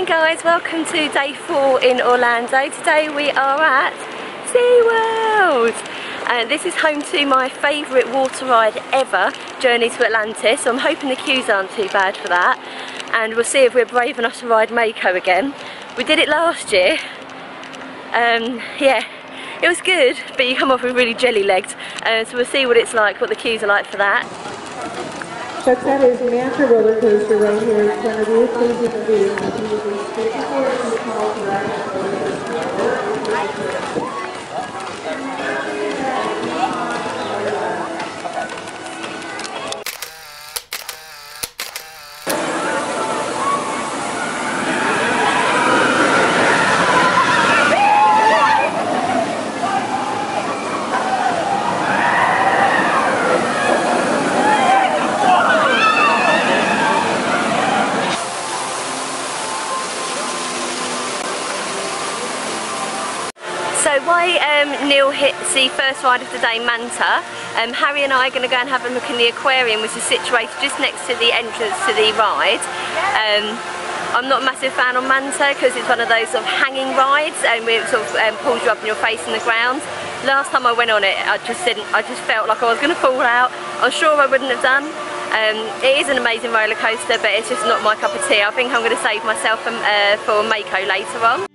Morning guys, welcome to day four in Orlando. Today we are at SeaWorld. And this is home to my favourite water ride ever, Journey to Atlantis. So I'm hoping the queues aren't too bad for that. And we'll see if we're brave enough to ride Mako again. We did it last year. Um, yeah, it was good, but you come off with really jelly legged. Uh, so we'll see what it's like, what the queues are like for that. Chuck, that is Manta roller coaster right here in front of you. Please intervene. So why um, The first ride of the day, Manta, um, Harry and I are going to go and have a look in the aquarium which is situated just next to the entrance to the ride. Um, I'm not a massive fan of Manta because it's one of those sort of hanging rides and it sort of um, pulls you up in your face in the ground. Last time I went on it I just didn't, I just felt like I was going to fall out. I'm sure I wouldn't have done. Um, it is an amazing roller coaster but it's just not my cup of tea. I think I'm going to save myself um, uh, for Mako later on.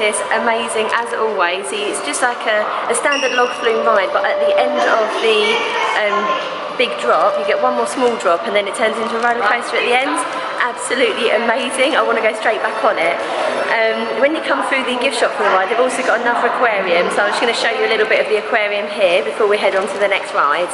Amazing as always. It's just like a, a standard log flume ride, but at the end of the um, big drop, you get one more small drop and then it turns into a roller coaster at the end. Absolutely amazing. I want to go straight back on it. Um, when you come through the gift shop for the ride, they've also got another aquarium, so I'm just going to show you a little bit of the aquarium here before we head on to the next ride.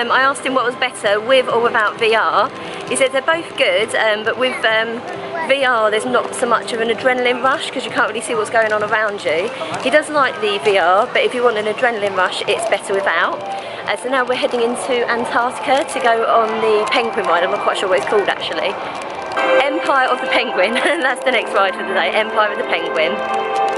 Um, I asked him what was better, with or without VR. He said they're both good, um, but with um, VR there's not so much of an adrenaline rush because you can't really see what's going on around you. He does like the VR, but if you want an adrenaline rush, it's better without. Uh, so now we're heading into Antarctica to go on the penguin ride. I'm not quite sure what it's called actually. Empire of the Penguin, that's the next ride for the day, Empire of the Penguin.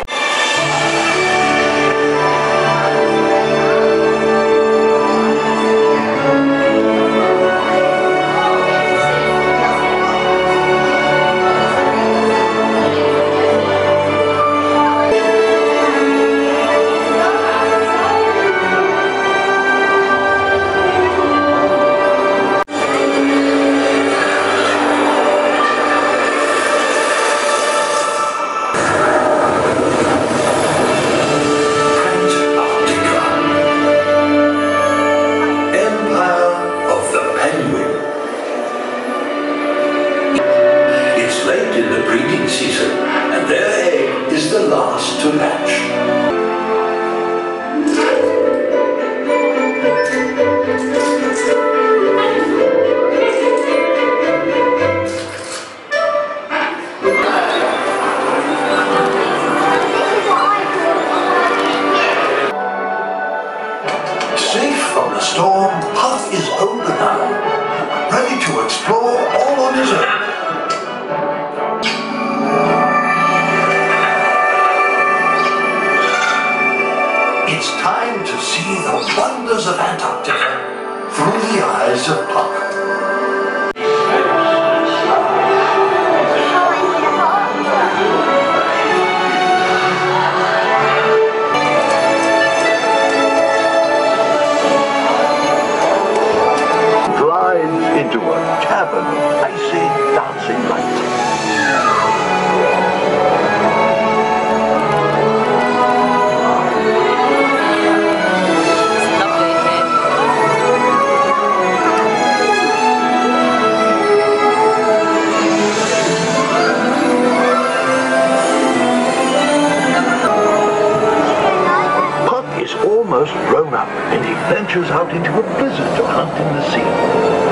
And ventures out into a blizzard to hunt in the sea.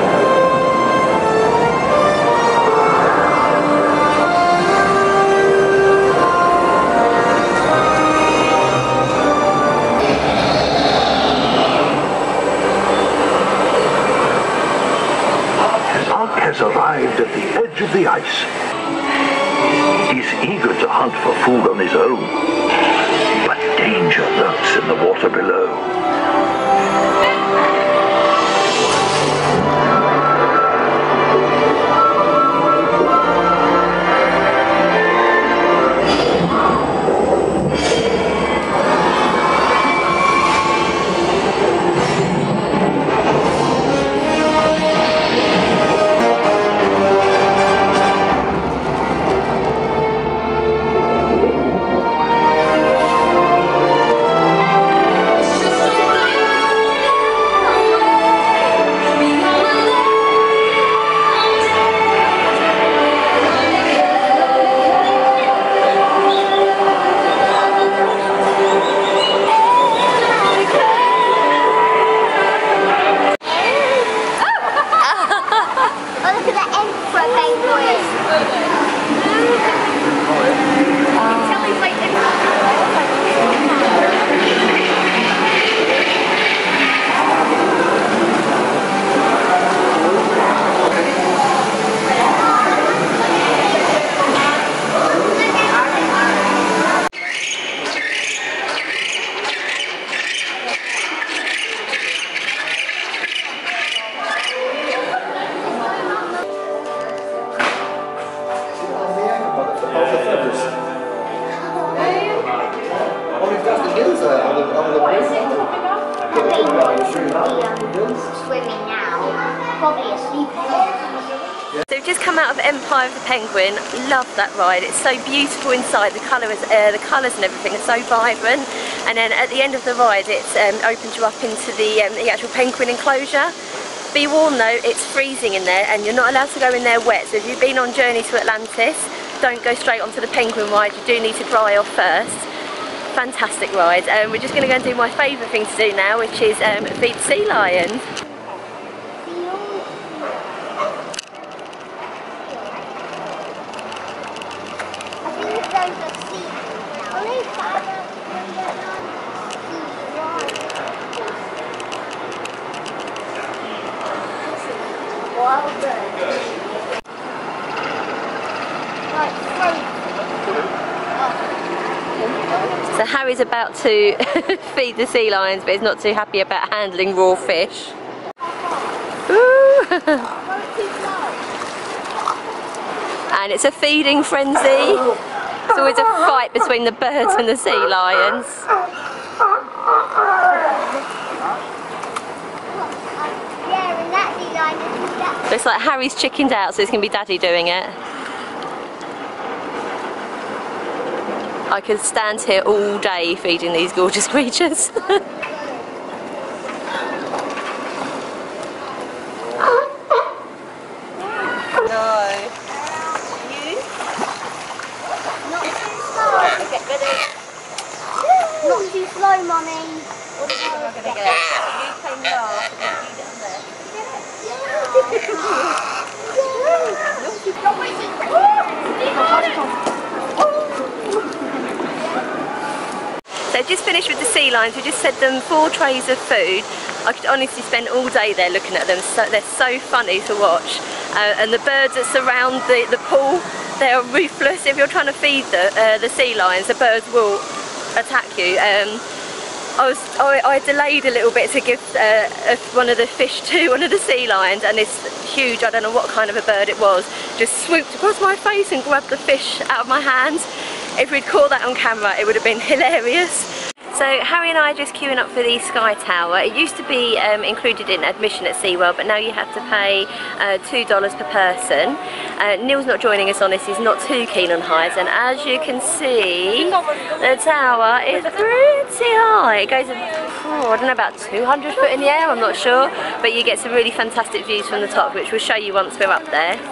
Has arrived at the edge of the ice. He's eager to hunt for food on his own. But danger lurks in the water below. Swimming now. Probably asleep. So we've just come out of Empire of the Penguin. Love that ride. It's so beautiful inside. The colours, uh, the colours and everything are so vibrant. And then at the end of the ride, it um, opens you up into the, um, the actual penguin enclosure. Be warned though, it's freezing in there, and you're not allowed to go in there wet. So if you've been on Journey to Atlantis, don't go straight onto the penguin ride. You do need to dry off first. Fantastic ride. Um, we're just going to go and do my favourite thing to do now, which is um, feed sea lions. I think it's going to see. Only five Wild bird. Like frozen. So Harry's about to feed the sea lions, but he's not too happy about handling raw fish. And it's a feeding frenzy. It's always a fight between the birds and the sea lions. Yeah, and that sea lion is that. Looks like Harry's chickened out, so it's going to be Daddy doing it. I could stand here all day feeding these gorgeous creatures. no. You? Not too slow. Okay, ready? Not too slow, mummy. I'm gonna get it. You came last, and then you down there. I've just finished with the sea lions. We just fed them four trays of food. I could honestly spend all day there looking at them. So they're so funny to watch. Uh, and the birds that surround the, the pool, they are ruthless. If you're trying to feed the, uh, the sea lions, the birds will attack you. Um, I was I, I delayed a little bit to give uh, a- one of the fish to one of the sea lions and this huge I don't know what kind of a bird it was just swooped across my face and grabbed the fish out of my hands if we'd caught that on camera it would have been hilarious so Harry and I are just queuing up for the Sky Tower. It used to be um, included in admission at SeaWorld, but now you have to pay uh, $2 per person. Uh, Neil's not joining us on this, he's not too keen on heights, and as you can see, the tower is pretty high. It goes, oh, I don't know, about 200 foot in the air, I'm not sure, but you get some really fantastic views from the top, which we'll show you once we're up there.